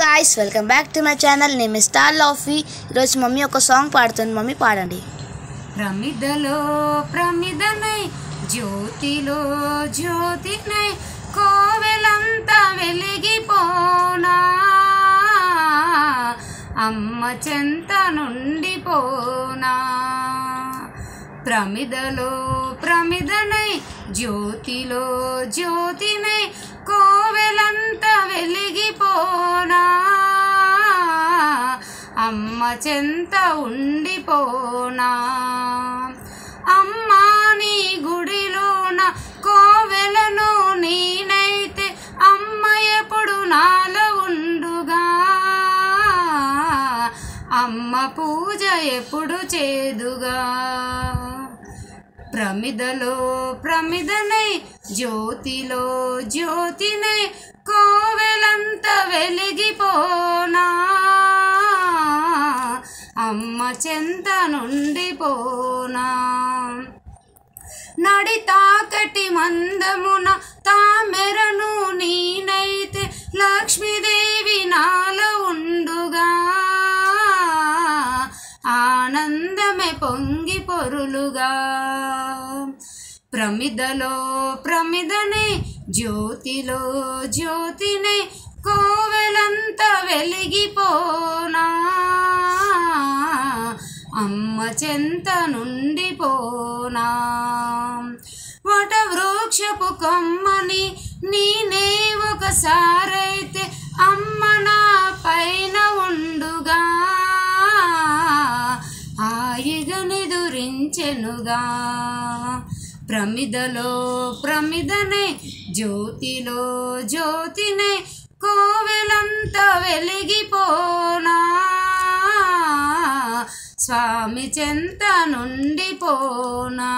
Guys welcome back to my channel నేను స్టార్ లాఫీ ఈరోజు మమ్మీ ఒక సాంగ్ పాడుతుంది. మమ్మీ పాడండి. ప్రమిదలో ప్రమిదనై జ్యోతిలో జ్యోతినై కోవెలంతా వెలిగిపోనా? అమ్మ చెంత నుండి పోనా? ప్రమిదలో ప్రమిదనై జ్యోతిలో జ్యోతి అమ్మ చెంత ఉండిపోనా? అమ్మ నీ గుడిలోన కోవెలను నేనైతే అమ్మ ఎప్పుడు నాలో ఉండుగా? అమ్మ పూజ ఎప్పుడు చేదుగా? ప్రమిదలో ప్రమిదనై జ్యోతిలో జ్యోతినై కోవెలంత వెలిగిపో చెంత నుండి పోనా నడి తాకటి మందమున తామెరను నేనైతే లక్ష్మీదేవి నాలో ఉండుగా. ఆనందమే పొంగి పొరులుగా. ప్రమిదలో ప్రమిదనే జ్యోతిలో జ్యోతినే అమ్మ చెంత నుండి పోనా? వట వృక్షపు కొమ్మని నేనే ఒకసారైతే అమ్మ నా పైన ఉండుగా. హాయిగా నిదురించెనుగా ప్రమిదలో ప్రమిదనే జ్యోతిలో జ్యోతినే కోవెలంత వెలిగిపోనా? స్వామి చెంత నుండి పోనా.